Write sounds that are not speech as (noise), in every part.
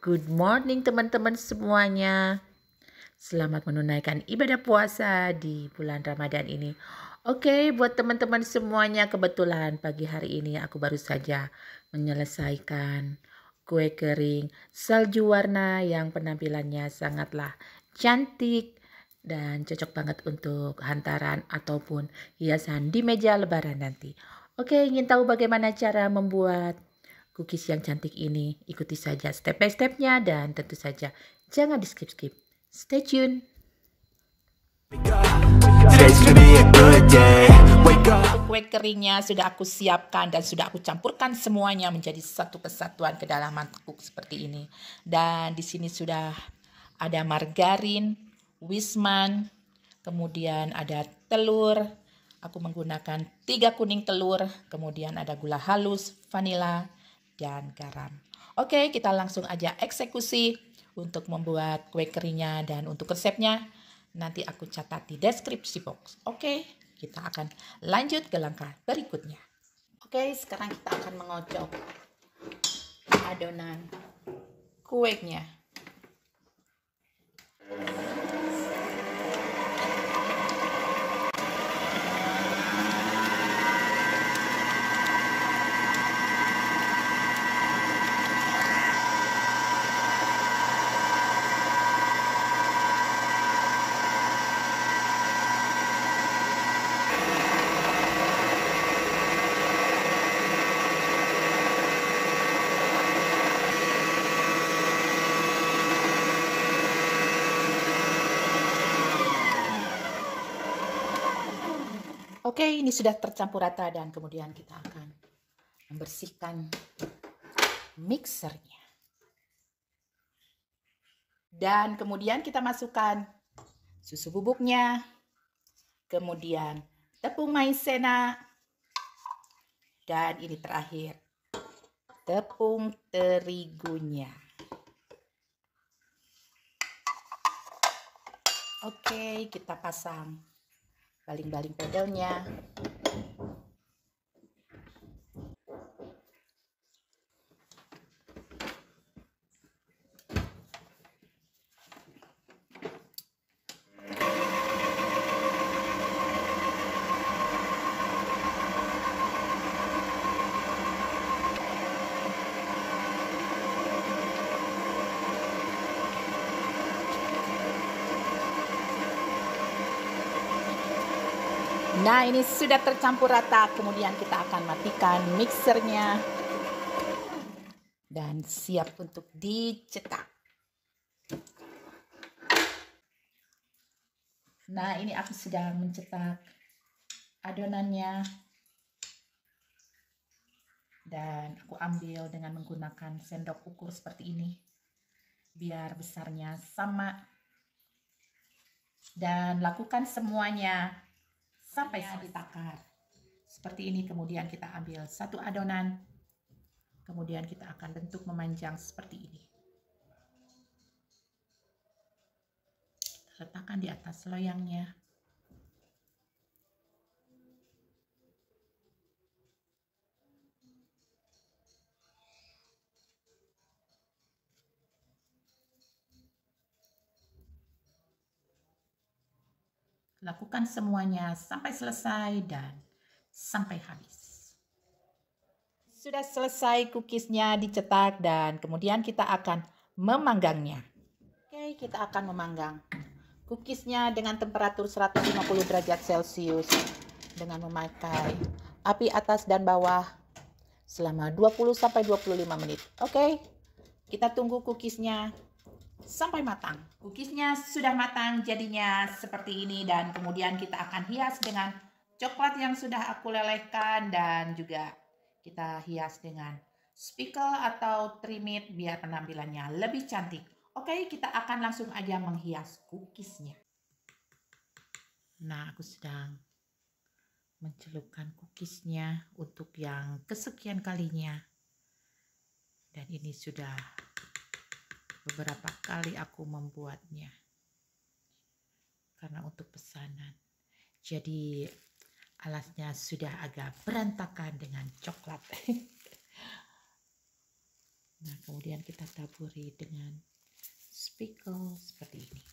Good morning teman-teman semuanya. Selamat menunaikan ibadah puasa di bulan Ramadan ini. Oke, buat teman-teman semuanya kebetulan pagi hari ini aku baru saja menyelesaikan kue kering salju warna yang penampilannya sangatlah cantik dan cocok banget untuk hantaran ataupun hiasan di meja lebaran nanti. Oke, ingin tahu bagaimana cara membuat cookies yang cantik ini. Ikuti saja step by stepnya dan tentu saja jangan di skip-skip. Stay tune. Kue keringnya sudah aku siapkan dan sudah aku campurkan semuanya menjadi satu kesatuan ke dalam mangkuk seperti ini. Dan di sini sudah ada margarin, wisman, kemudian ada telur. Aku menggunakan tiga kuning telur, kemudian ada gula halus, vanila, dan garam. Oke, kita langsung aja eksekusi untuk membuat kue keringnya dan untuk resepnya nanti aku catat di deskripsi box. Oke, kita akan lanjut ke langkah berikutnya. Oke, sekarang kita akan mengocok adonan kuenya. Oke, ini sudah tercampur rata dan kemudian kita akan membersihkan mixernya. Dan kemudian kita masukkan susu bubuknya, kemudian tepung maizena, dan ini terakhir tepung terigunya. Oke, kita pasang baling-baling pedalnya Nah ini sudah tercampur rata. Kemudian kita akan matikan mixernya. Dan siap untuk dicetak. Nah ini aku sedang mencetak adonannya. Dan aku ambil dengan menggunakan sendok ukur seperti ini. Biar besarnya sama. Dan lakukan semuanya sampai ya. ditakar. Seperti ini kemudian kita ambil satu adonan, kemudian kita akan bentuk memanjang seperti ini. Kita letakkan di atas loyangnya. Lakukan semuanya sampai selesai dan sampai habis. Sudah selesai cookiesnya dicetak dan kemudian kita akan memanggangnya. Oke, kita akan memanggang cookiesnya dengan temperatur 150 derajat Celcius dengan memakai api atas dan bawah selama 20 sampai 25 menit. Oke. Kita tunggu cookiesnya sampai matang. Cookiesnya sudah matang jadinya seperti ini dan kemudian kita akan hias dengan coklat yang sudah aku lelehkan dan juga kita hias dengan spikel atau trimit biar penampilannya lebih cantik. Oke, kita akan langsung aja menghias cookiesnya. Nah, aku sedang mencelupkan cookiesnya untuk yang kesekian kalinya. Dan ini sudah beberapa kali aku membuatnya karena untuk pesanan jadi alasnya sudah agak berantakan dengan coklat (laughs) Nah, kemudian kita taburi dengan speckle seperti ini.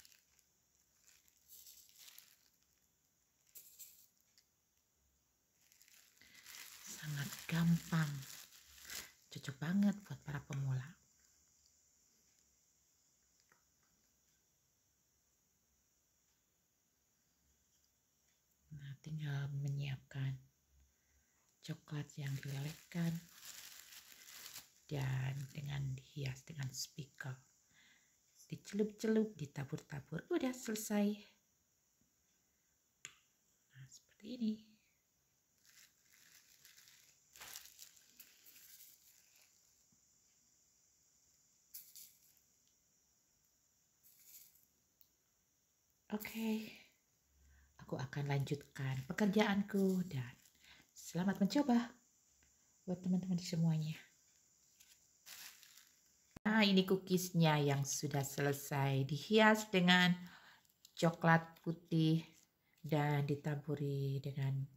Sangat gampang. Cocok banget buat para pemula. Nah, tinggal menyiapkan coklat yang dilelehkan dan dengan dihias dengan speaker. Dicelup-celup ditabur-tabur udah selesai. Nah seperti ini. Oke, aku akan lanjutkan pekerjaanku dan selamat mencoba buat teman-teman semuanya. Nah, ini cookiesnya yang sudah selesai dihias dengan coklat putih dan ditaburi dengan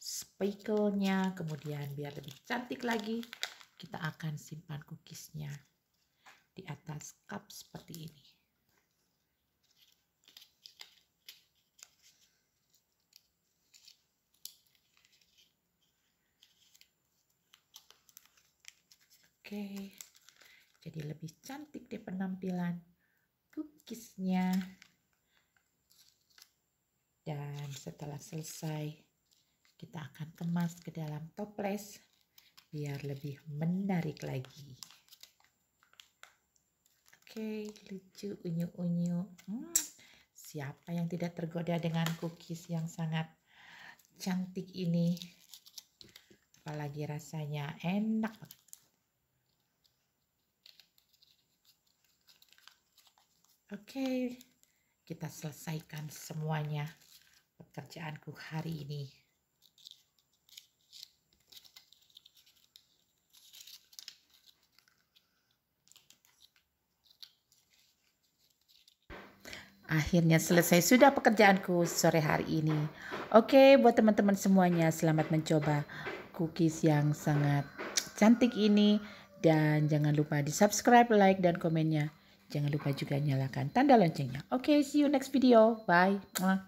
speckle-nya. Kemudian biar lebih cantik lagi, kita akan simpan cookiesnya di atas cup seperti ini. Oke. Jadi lebih cantik deh penampilan cookiesnya dan setelah selesai kita akan kemas ke dalam toples biar lebih menarik lagi. Oke lucu unyu-unyu. Hmm, siapa yang tidak tergoda dengan cookies yang sangat cantik ini? Apalagi rasanya enak. banget Oke, kita selesaikan semuanya pekerjaanku hari ini. Akhirnya selesai sudah pekerjaanku sore hari ini. Oke, buat teman-teman semuanya selamat mencoba cookies yang sangat cantik ini dan jangan lupa di subscribe, like, dan komennya. Jangan lupa juga nyalakan tanda loncengnya. Oke, okay, see you next video. Bye.